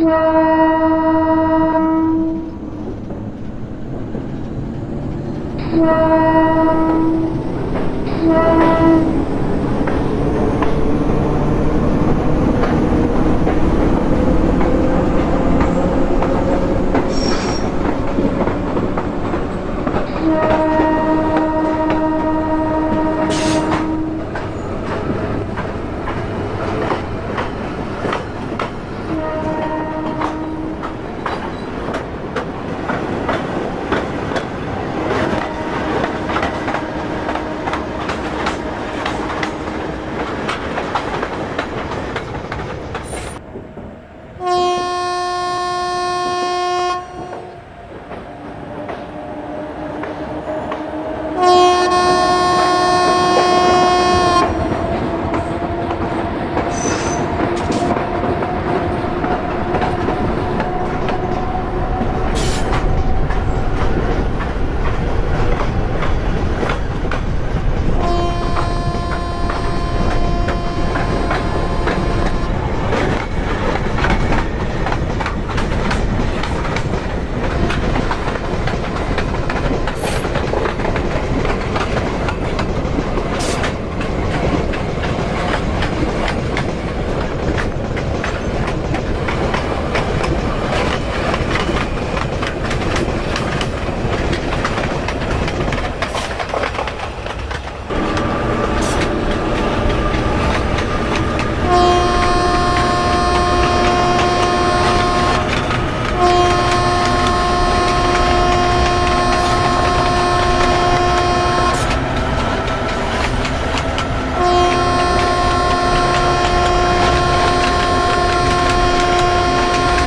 Yeah.